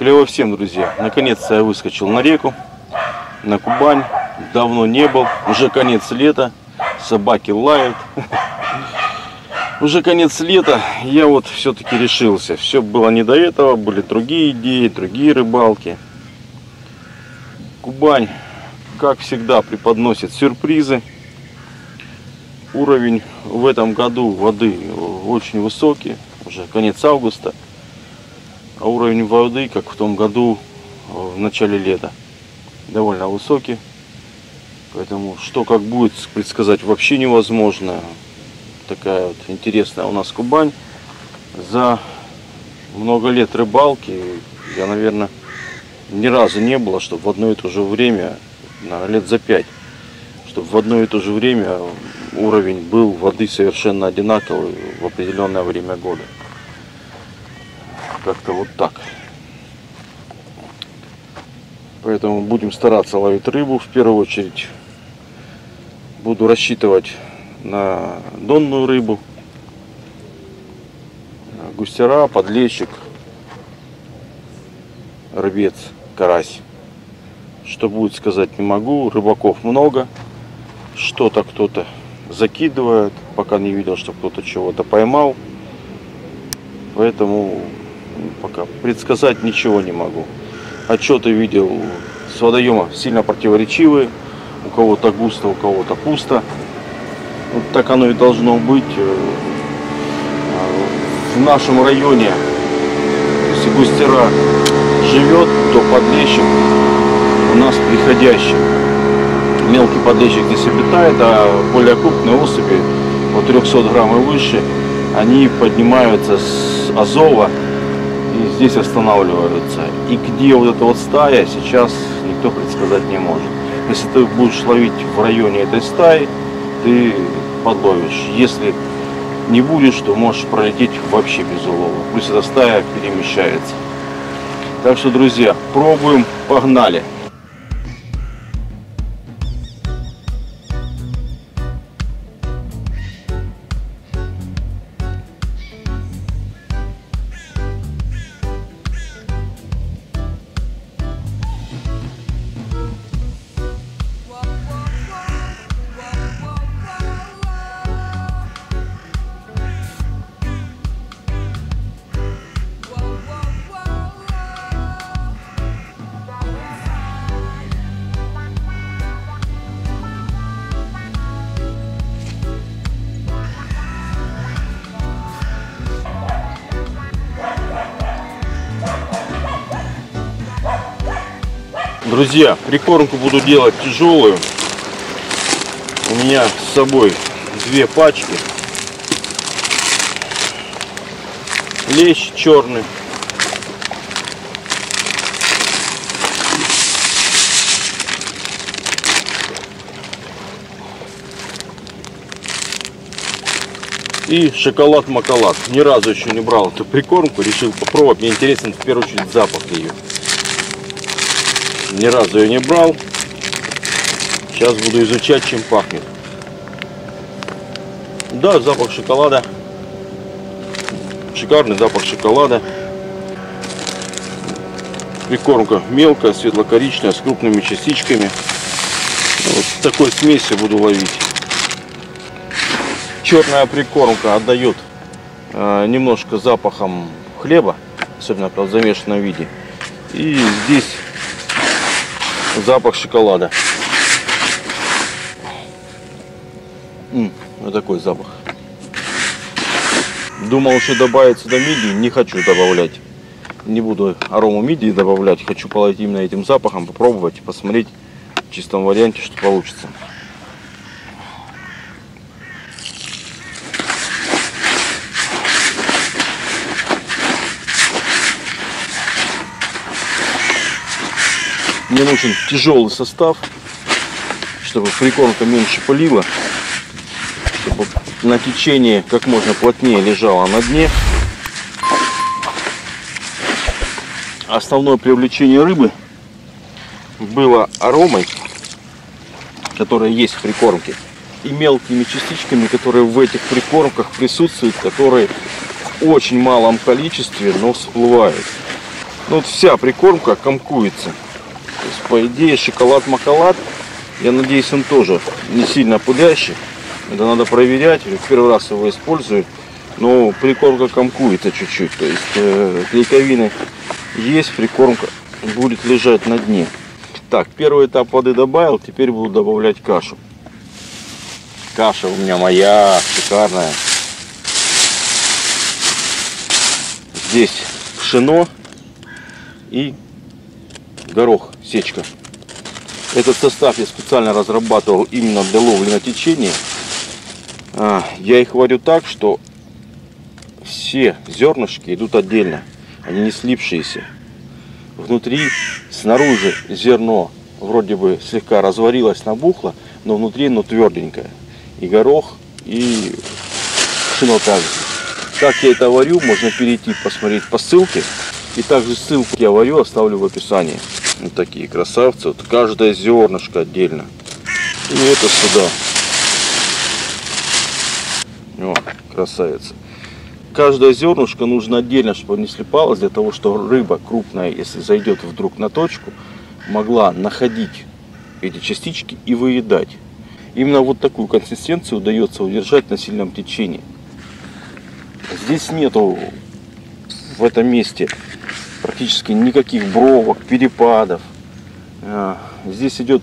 Клево всем, друзья. Наконец-то я выскочил на реку, на Кубань. Давно не был. Уже конец лета. Собаки лают. Уже конец лета. Я вот все-таки решился. Все было не до этого. Были другие идеи, другие рыбалки. Кубань, как всегда, преподносит сюрпризы. Уровень в этом году воды очень высокий. Уже конец августа а уровень воды, как в том году, в начале лета, довольно высокий. Поэтому что как будет предсказать вообще невозможно. Такая вот интересная у нас Кубань. За много лет рыбалки я, наверное, ни разу не было, чтобы в одно и то же время, наверное, лет за пять, чтобы в одно и то же время уровень был воды совершенно одинаковый в определенное время года. Как-то вот так. Поэтому будем стараться ловить рыбу в первую очередь. Буду рассчитывать на донную рыбу. Густера, подлещик, рыбец, карась. Что будет сказать не могу. Рыбаков много. Что-то кто-то закидывает. Пока не видел, что кто-то чего-то поймал. Поэтому пока предсказать ничего не могу. Отчеты видел с водоема сильно противоречивые. У кого-то густо, у кого-то пусто. Вот так оно и должно быть. Э, в нашем районе, если густера живет, то подлещик у нас приходящий. Мелкий подлещик здесь обитает, а более крупные особи, от 300 грамм и выше, они поднимаются с Азова здесь останавливаются. И где вот эта вот стая, сейчас никто предсказать не может. Если ты будешь ловить в районе этой стаи, ты подловишь. Если не будешь, то можешь пролететь вообще без улова. Пусть эта стая перемещается. Так что, друзья, пробуем, погнали. Друзья, прикормку буду делать тяжелую. У меня с собой две пачки. Лещ черный. И шоколад-макалат. Ни разу еще не брал эту прикормку, решил попробовать. Мне интересен в первую очередь запах ее. Ни разу ее не брал. Сейчас буду изучать, чем пахнет. Да, запах шоколада. Шикарный запах шоколада. Прикормка мелкая, светло-коричневая, с крупными частичками. Вот в такой смеси буду ловить. Черная прикормка отдает э, немножко запахом хлеба, особенно в замешанном виде. И здесь запах шоколада. М вот такой запах. Думал еще добавить сюда мидии, не хочу добавлять. Не буду арому мидии добавлять, хочу половить именно этим запахом, попробовать посмотреть в чистом варианте, что получится. Мне нужен тяжелый состав, чтобы прикормка меньше полила, чтобы на течение как можно плотнее лежала на дне. Основное привлечение рыбы было аромой, которая есть в прикормке, и мелкими частичками, которые в этих прикормках присутствуют, которые в очень малом количестве, но всплывают. Ну, вот вся прикормка комкуется. По идее, шоколад-макалат, я надеюсь, он тоже не сильно пылящий. Это надо проверять. Первый раз его использую. Но прикормка комкуется чуть-чуть. То есть э, клейковины есть, прикормка будет лежать на дне. Так, первый этап воды добавил, теперь буду добавлять кашу. Каша у меня моя, шикарная. Здесь пшено и горох, сечка. Этот состав я специально разрабатывал именно для ловли на течение. А, я их варю так, что все зернышки идут отдельно. Они не слипшиеся. Внутри, снаружи зерно вроде бы слегка разварилось, набухло, но внутри оно тверденькое. И горох, и пшено также. Как я это варю, можно перейти посмотреть по ссылке. И также ссылку я варю, оставлю в описании. Вот такие красавцы. Вот каждое зернышко отдельно. И это сюда. О, красавица. Каждое зернышко нужно отдельно, чтобы не слепалось, для того, чтобы рыба крупная, если зайдет вдруг на точку, могла находить эти частички и выедать. Именно вот такую консистенцию удается удержать на сильном течении. Здесь нету в этом месте практически никаких бровок, перепадов. А, здесь идет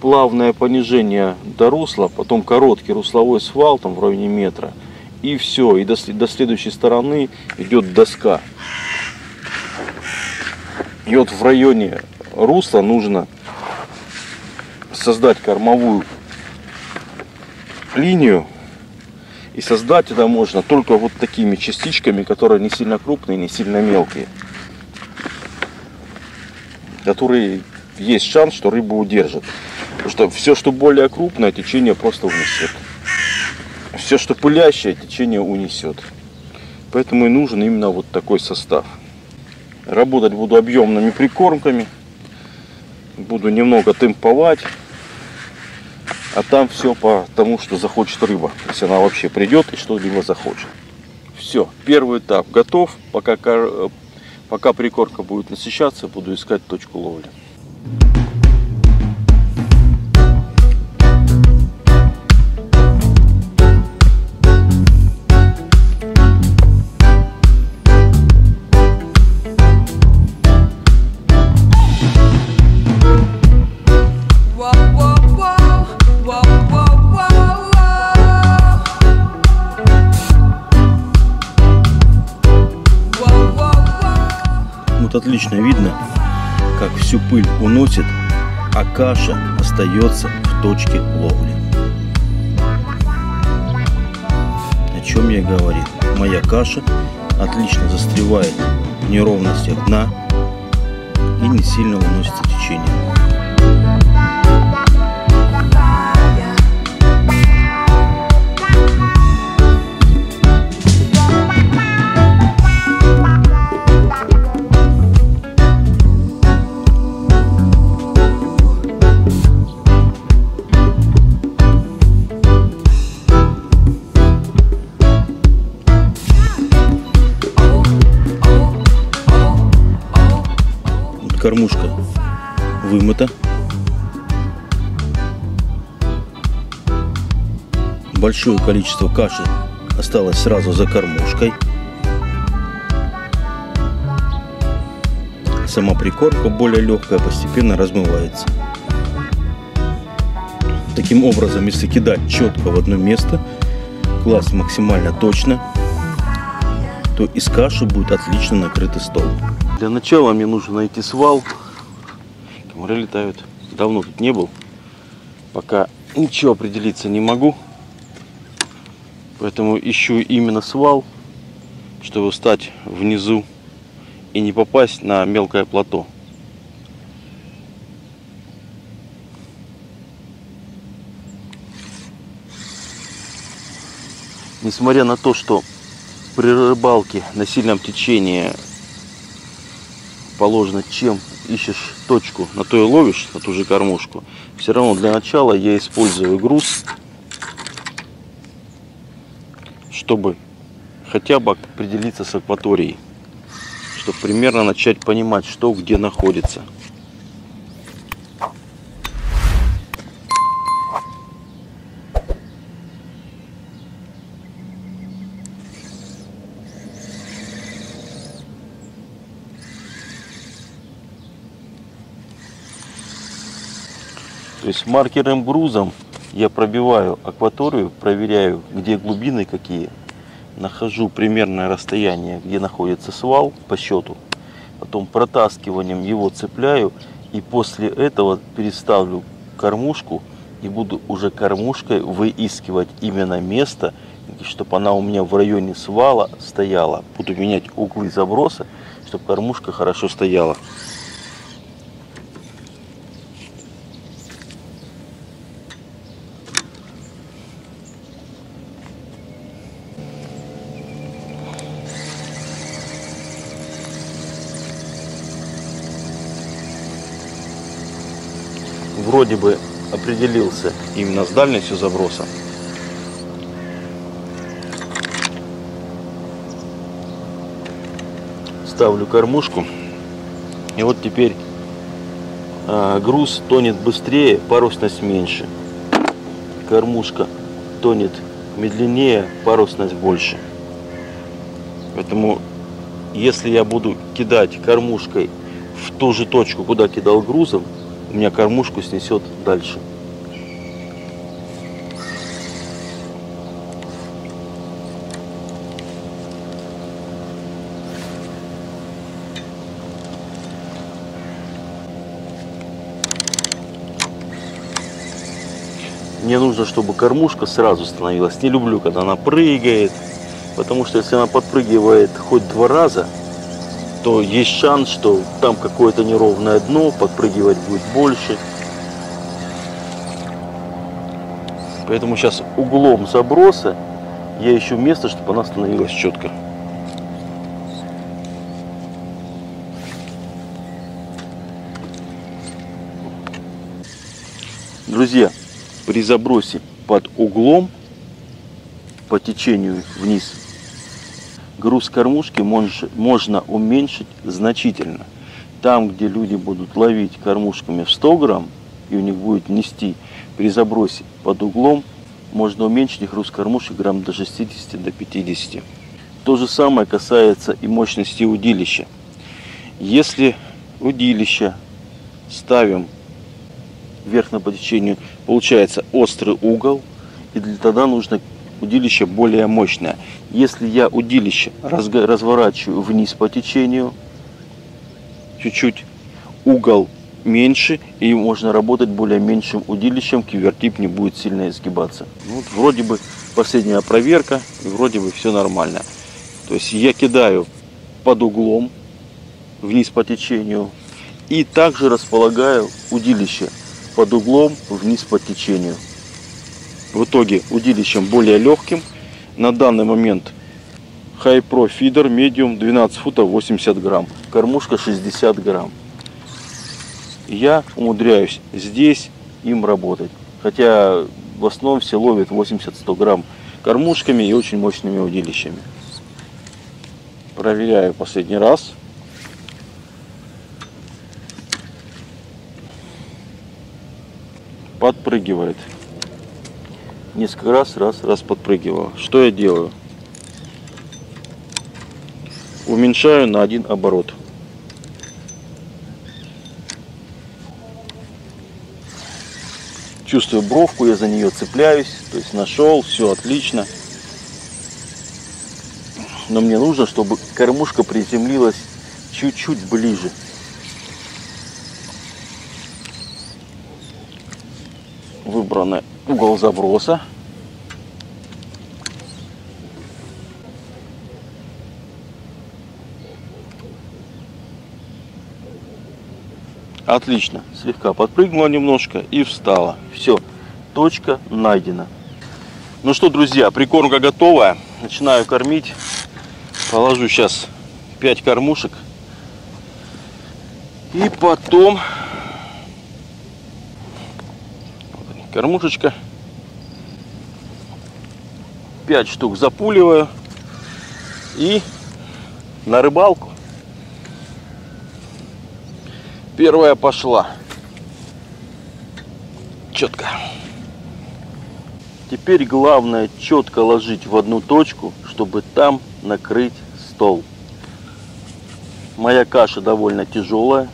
плавное понижение до русла, потом короткий русловой свал там в районе метра. И все, и до, до следующей стороны идет доска. И вот в районе русла нужно создать кормовую линию. И создать это можно только вот такими частичками, которые не сильно крупные, не сильно мелкие. Которые есть шанс, что рыбу удержат. Потому что все, что более крупное, течение просто унесет. Все, что пылящее, течение унесет. Поэтому и нужен именно вот такой состав. Работать буду объемными прикормками. Буду немного темповать. А там все по тому, что захочет рыба. Если она вообще придет и что-либо захочет. Все, первый этап готов. Пока, пока прикорка будет насыщаться, буду искать точку ловли. Всю пыль уносит, а каша остается в точке ловли. О чем я говорил. Моя каша отлично застревает в неровностях дна и не сильно уносится течением. Кормушка вымыта. Большое количество каши осталось сразу за кормушкой. Сама прикормка более легкая, постепенно размывается. Таким образом, если кидать четко в одно место, класть максимально точно, то из каши будет отлично накрытый стол. Для начала мне нужно найти свал. Комары летают. Давно тут не был. Пока ничего определиться не могу. Поэтому ищу именно свал, чтобы встать внизу и не попасть на мелкое плато. Несмотря на то, что при рыбалке на сильном течении положено, чем ищешь точку, на то и ловишь, на ту же кормушку. Все равно для начала я использую груз, чтобы хотя бы определиться с акваторией. чтобы примерно начать понимать, что где находится. То есть маркерным грузом я пробиваю акваторию, проверяю, где глубины какие, нахожу примерное расстояние, где находится свал по счету, потом протаскиванием его цепляю и после этого переставлю кормушку и буду уже кормушкой выискивать именно место, чтобы она у меня в районе свала стояла. Буду менять углы заброса, чтобы кормушка хорошо стояла. Вроде бы определился именно с дальностью заброса. Ставлю кормушку. И вот теперь а, груз тонет быстрее, парусность меньше. Кормушка тонет медленнее, парусность больше. Поэтому если я буду кидать кормушкой в ту же точку, куда кидал грузом, у меня кормушку снесет дальше. Мне нужно, чтобы кормушка сразу становилась. Не люблю, когда она прыгает. Потому что если она подпрыгивает хоть два раза, то есть шанс, что там какое-то неровное дно, подпрыгивать будет больше. Поэтому сейчас углом заброса я ищу место, чтобы она становилась четко. Друзья, при забросе под углом по течению вниз груз кормушки можно уменьшить значительно. Там, где люди будут ловить кормушками в 100 грамм, и у них будет нести при забросе под углом, можно уменьшить груз кормушек грамм до 60 до 50. То же самое касается и мощности удилища. Если удилище ставим вверх на по течению, получается острый угол, и тогда нужно удилище более мощное. Если я удилище разворачиваю вниз по течению, чуть-чуть угол меньше, и можно работать более меньшим удилищем, кивертип не будет сильно изгибаться. Вот вроде бы последняя проверка, и вроде бы все нормально. То есть я кидаю под углом вниз по течению и также располагаю удилище под углом вниз по течению в итоге удилищем более легким. На данный момент High Pro Feeder Medium 12 футов 80 грамм. Кормушка 60 грамм. Я умудряюсь здесь им работать. Хотя в основном все ловят 80-100 грамм кормушками и очень мощными удилищами. Проверяю последний раз. Подпрыгивает несколько раз, раз, раз подпрыгивала. Что я делаю? Уменьшаю на один оборот. Чувствую бровку, я за нее цепляюсь. То есть нашел, все отлично. Но мне нужно, чтобы кормушка приземлилась чуть-чуть ближе. Выбранный угол заброса. Отлично. Слегка подпрыгнула немножко и встала. Все. Точка найдена. Ну что, друзья, прикормка готовая. Начинаю кормить. Положу сейчас 5 кормушек. И потом кормушечка. 5 штук запуливаю. И на рыбалку. Первая пошла. Четко. Теперь главное четко ложить в одну точку, чтобы там накрыть стол. Моя каша довольно тяжелая,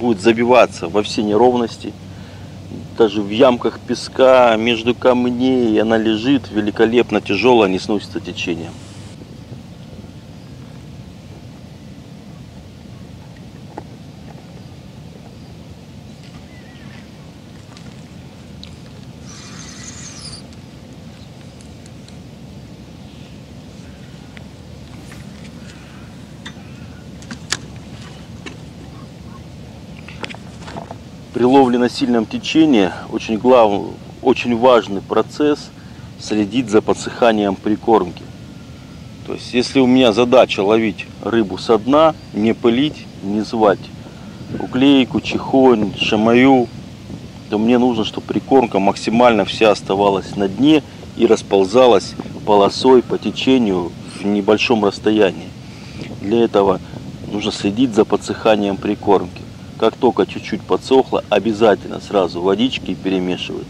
будет забиваться во все неровности. Даже в ямках песка, между камней она лежит великолепно тяжелая, не сносится течением. При ловле на сильном течении очень, главный, очень важный процесс следить за подсыханием прикормки. То есть, если у меня задача ловить рыбу со дна, не пылить, не звать уклейку, чехонь, шамаю, то мне нужно, чтобы прикормка максимально вся оставалась на дне и расползалась полосой по течению в небольшом расстоянии. Для этого нужно следить за подсыханием прикормки. Как только чуть-чуть подсохло, обязательно сразу водички перемешивать.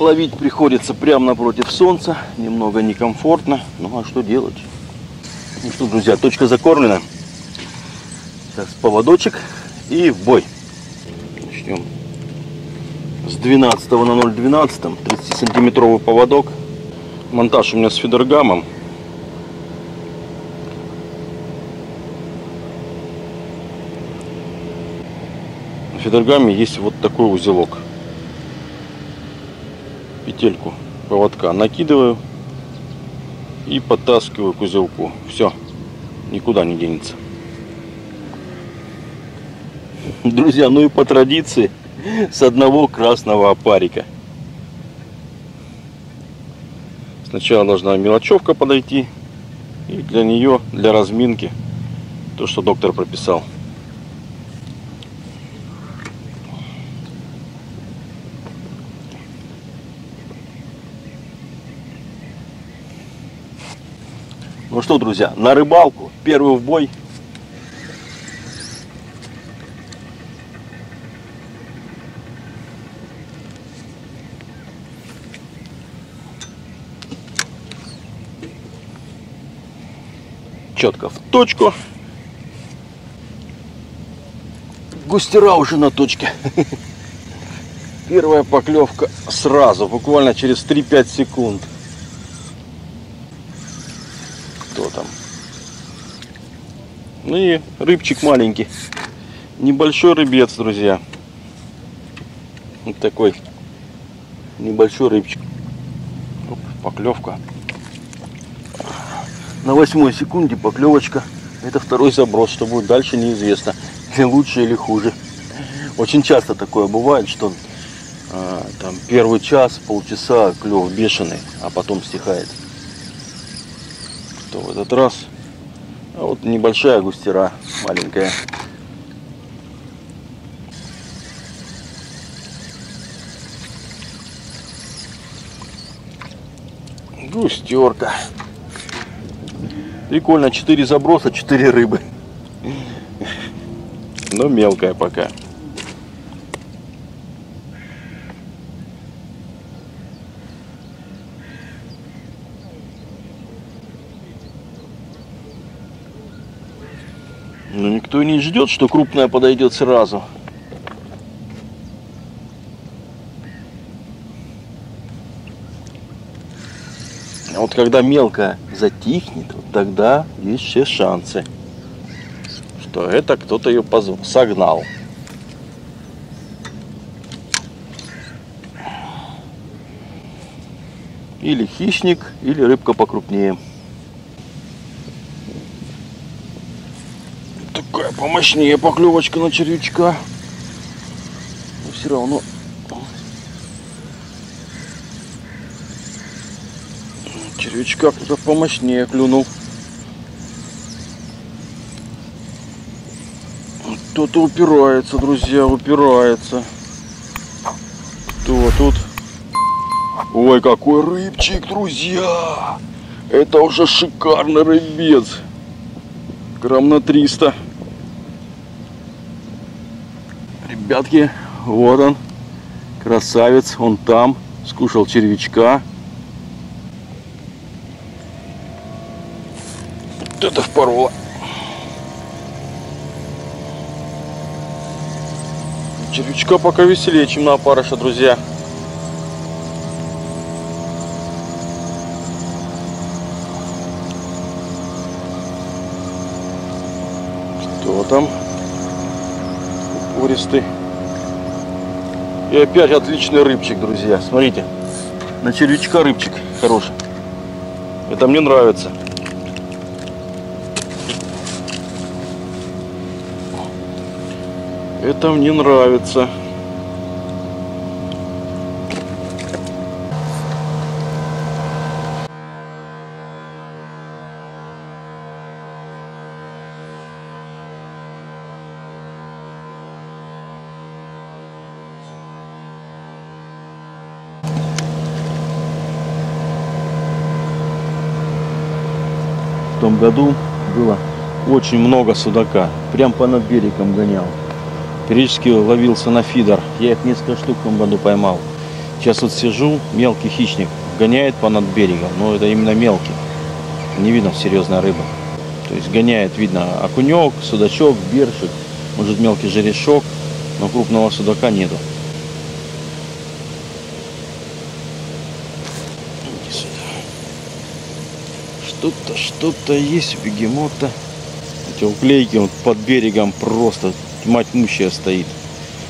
Ловить приходится прямо напротив солнца, немного некомфортно, ну а что делать? Ну что, друзья, точка закормлена. Сейчас поводочек и в бой. Начнем с 12 на 0,12, 30 сантиметровый поводок. Монтаж у меня с фидергамом. Фидергаме есть вот такой узелок. Петельку поводка накидываю и подтаскиваю к узелку. Все, никуда не денется. Друзья, ну и по традиции с одного красного опарика. Сначала должна мелочевка подойти. И для нее, для разминки, то, что доктор прописал. Что, друзья, на рыбалку, первый в бой. Четко в точку. Густера уже на точке. Первая поклевка сразу, буквально через 3-5 секунд. Кто там? Ну и рыбчик маленький. Небольшой рыбец, друзья. Вот такой небольшой рыбчик. Оп, поклевка. На восьмой секунде поклевочка. Это второй заброс. Что будет дальше, неизвестно. Или лучше, или хуже. Очень часто такое бывает, что а, там первый час, полчаса клев бешеный, а потом стихает. То в этот раз а вот небольшая густера, маленькая. Густерка. Прикольно, 4 заброса, 4 рыбы. Но мелкая пока. Никто не ждет, что крупная подойдет сразу. А вот когда мелкая затихнет, вот тогда есть все шансы, что это кто-то ее позв... согнал. Или хищник, или рыбка покрупнее. Такая помощнее поклевочка на червячка. Но все равно червячка кто-то помощнее клюнул. Кто-то упирается, друзья, упирается. Кто тут? Ой, какой рыбчик, друзья! Это уже шикарный рыбец. Грамм на 300. Ребятки, вот он. Красавец, он там. Скушал червячка. Вот это впорола. Червячка пока веселее, чем на опарыша, друзья. Кто там? Упористый. И опять отличный рыбчик, друзья. Смотрите. На червячка рыбчик хороший. Это мне нравится. Это мне нравится. Том году было очень много судака. Прям по над берегом гонял. Периодически ловился на фидер. Я их несколько штук в том году поймал. Сейчас вот сижу, мелкий хищник гоняет по над берегом, но это именно мелкий. Не видно серьезная рыба. То есть гоняет, видно, окунек, судачок, бершик, может мелкий жерешок, но крупного судака нету. Что-то, что-то есть у бегемота. Эти уклейки вот под берегом просто тьма тьмущая стоит.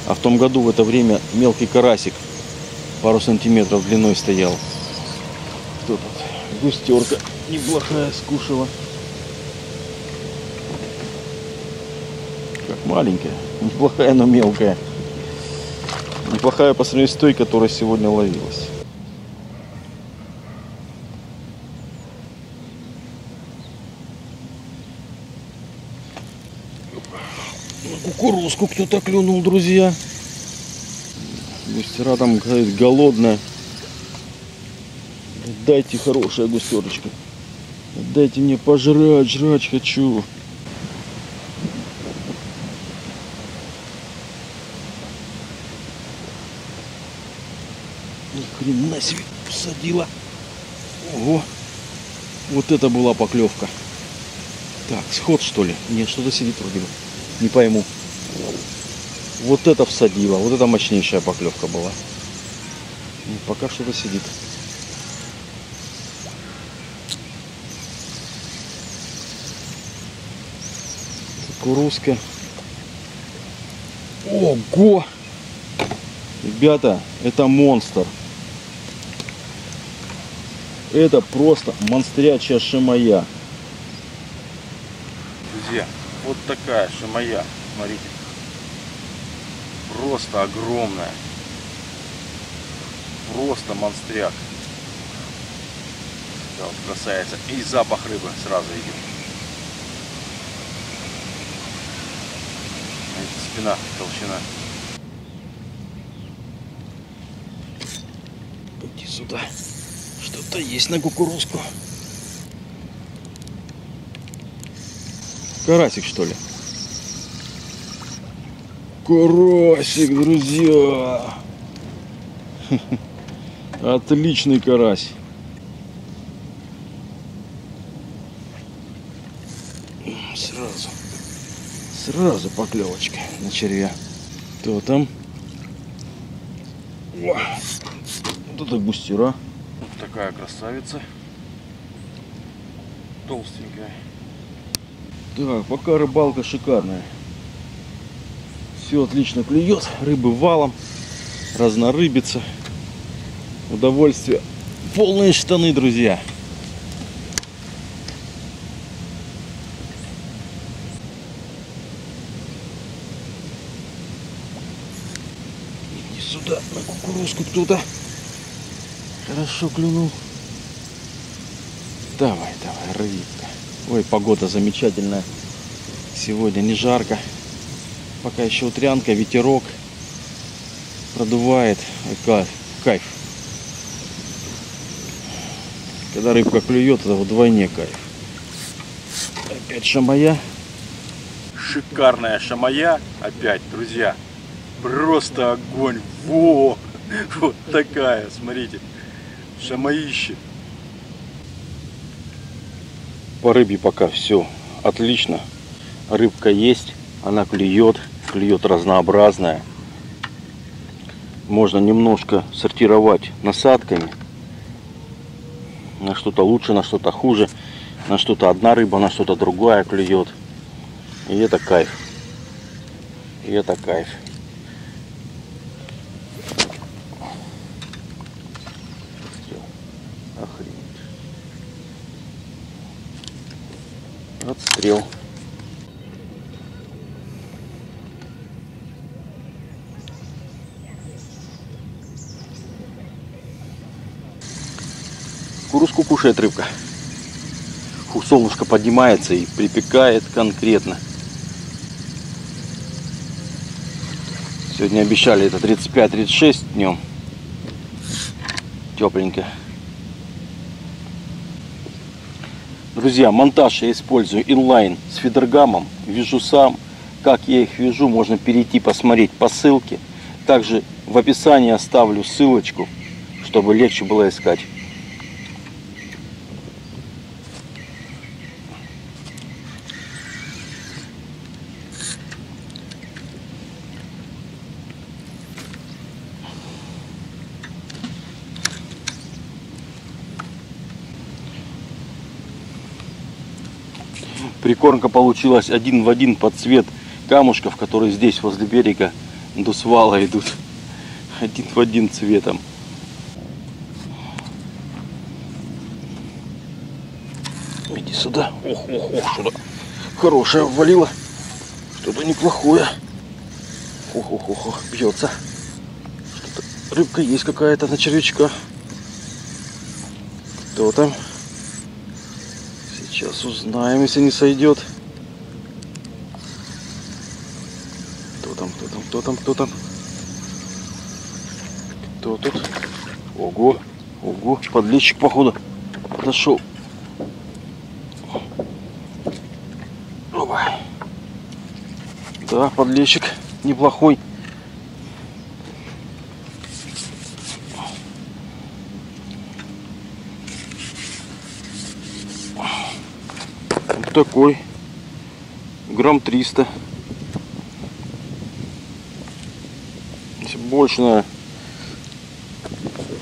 А в том году в это время мелкий карасик пару сантиметров длиной стоял. Кто тут? Густерка неплохая скушала. Как маленькая. Неплохая, но мелкая. Неплохая по сравнению с той, которая сегодня ловилась. Кукурузку кто-то клюнул, друзья. Густера там, говорит, голодная. Дайте хорошая густерочка. Дайте мне пожрать, жрать хочу. Ни хрена себе посадила. Ого. Вот это была поклевка. Так, сход что ли? Нет, что-то сидит вроде бы. Не пойму. Вот это всадила. Вот это мощнейшая поклевка была. Ну, пока что-то сидит. Кукурузка. Ого! Ребята, это монстр. Это просто монстрячая шимая. Друзья, вот такая шимая. Смотрите. Просто огромная. Просто монстряк. Да, вот красавица. И запах рыбы сразу идет. Спина, толщина. Иди сюда. Что-то есть на кукурузку. Карасик, что ли? Карасик, друзья! Отличный карась. Сразу. Сразу поклевочка на червя. Кто там? О, вот это густера. Вот такая красавица. Толстенькая. Так, пока рыбалка шикарная. Все отлично клюет, рыбы валом, разнорыбится. Удовольствие. Полные штаны, друзья. Иди сюда, на кукурузку кто-то. Хорошо клюнул. Давай, давай, рыбка. Ой, погода замечательная. Сегодня не жарко. Пока еще утрянка, ветерок продувает. Ой, Кайф. кайф. Когда рыбка клюет, это вдвойне кайф. Опять шамая. Шикарная шамая опять, друзья. Просто огонь. Во! Вот такая, смотрите. Шамаище. По рыбе пока все отлично. Рыбка есть, она клюет, клюет разнообразная. Можно немножко сортировать насадками. На что-то лучше, на что-то хуже. На что-то одна рыба, на что-то другая клюет. И это кайф. И это кайф. Отстрел. Куруску кушает рыбка. Фу, солнышко поднимается и припекает конкретно. Сегодня обещали это 35-36 днем. Тепленько. Друзья, монтаж я использую инлайн с фидергамом. Вяжу сам. Как я их вяжу, можно перейти посмотреть по ссылке. Также в описании оставлю ссылочку, чтобы легче было искать. Прикормка получилась один в один под цвет камушков, которые здесь возле берега до свала идут. Один в один цветом. Иди сюда. Ох, ох, ох, что-то хорошее ввалило. Что-то неплохое. Ох, ох, ох, ох, бьется. Рыбка есть какая-то на червячка. Кто там? Сейчас узнаем, если не сойдет. Кто там, кто там, кто там, кто там? Кто тут? Ого, ого, подлещик походу подошел. Опа. Да, подлещик неплохой. Такой. Грамм 300. Если больше, наверное.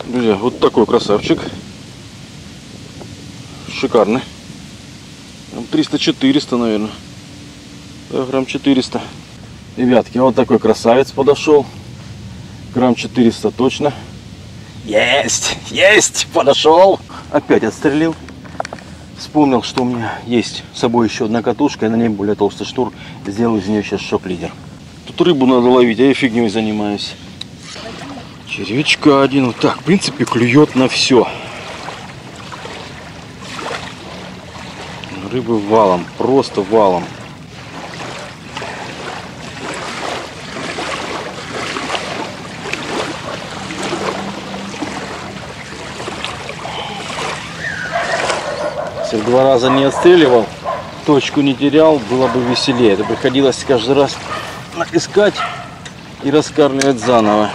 Друзья, вот такой красавчик. Шикарный. Грамм 300-400, наверное. Да, грамм 400. Ребятки, вот такой красавец подошел. Грамм 400 точно. Есть, есть, подошел. Опять отстрелил. Вспомнил, что у меня есть с собой еще одна катушка, и на ней более толстый шнур. Сделаю из нее сейчас шок-лидер. Тут рыбу надо ловить, а я фигней занимаюсь. Червячка один. Вот так, в принципе, клюет на все. Рыбы валом, просто валом. Два раза не отстреливал, точку не терял, было бы веселее. Это приходилось каждый раз искать и раскармливать заново.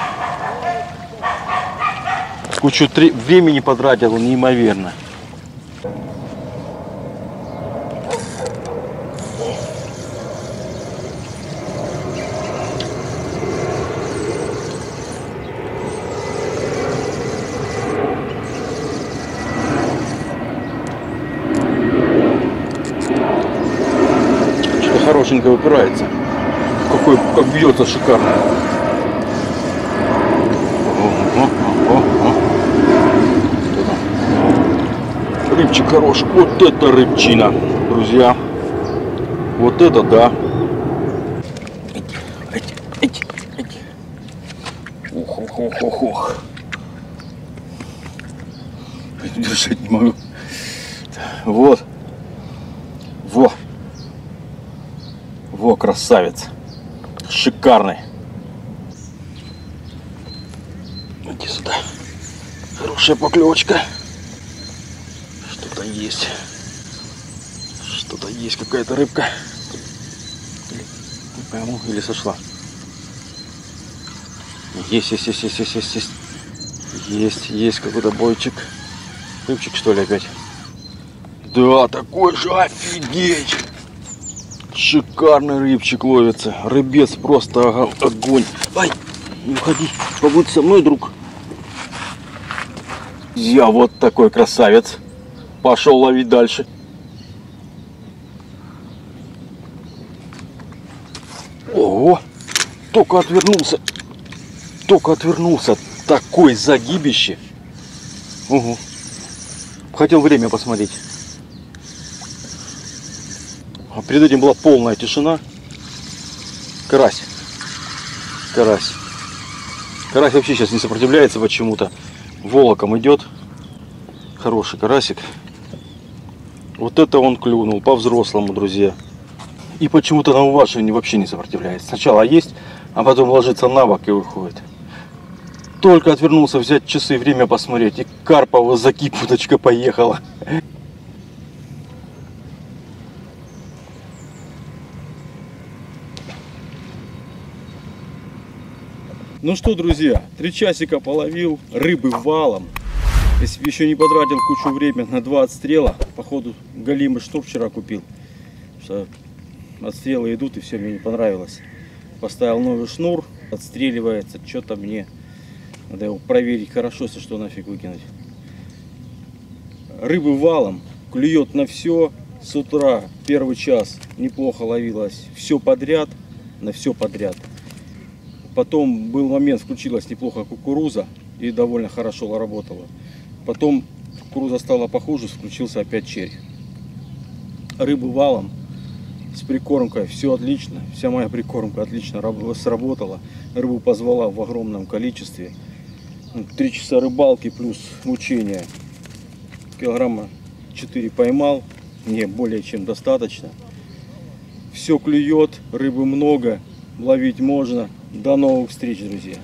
Кучу времени потратил неимоверно. Как бьется шикарно. Рыбчик хорош. Вот это рыбчина, друзья. Вот это да. Ох, ох, ох, ох, ох. Держать не могу. Вот. Во, красавец. Шикарный. Иди сюда. Хорошая поклевочка. Что-то есть. Что-то есть, какая-то рыбка. Или Не пойму, или сошла. Есть, есть, есть, есть, есть, есть, есть. Есть, есть какой-то бойчик. Рыбчик что ли опять? Да, такой же офигеть! Шикарный рыбчик ловится. Рыбец просто ого- огонь. Ай, не уходи, побудь со мной, друг. Я вот такой красавец. Пошел ловить дальше. Ого! Только отвернулся. Только отвернулся. Такой загибище. Угу. Хотел время посмотреть. Перед этим была полная тишина. Карась. Карась. Карась вообще сейчас не сопротивляется почему-то. Волоком идет. Хороший карасик. Вот это он клюнул по-взрослому, друзья. И почему-то на вашей вообще не сопротивляется. Сначала есть, а потом ложится на бок и выходит. Только отвернулся взять часы, время посмотреть, и Карпова закип удочка поехала. Ну что, друзья, три часика половил, рыбы валом. Если еще не потратил кучу времени на два отстрела, походу галимый шнур вчера купил. Что отстрелы идут и все мне не понравилось. Поставил новый шнур, отстреливается, что-то мне надо его проверить хорошо, если что нафиг выкинуть. Рыбы валом, клюет на все. С утра первый час неплохо ловилось все подряд, на все подряд. Потом был момент, включилась неплохо кукуруза и довольно хорошо работала. Потом кукуруза стала похуже, включился опять червь. Рыбы валом, с прикормкой все отлично. Вся моя прикормка отлично раб- сработала. Рыбу позвала в огромном количестве. Ну, Три часа рыбалки плюс мучения. Килограмма 4 поймал. Мне более чем достаточно. Все клюет, рыбы много, ловить можно. До новых встреч, друзья.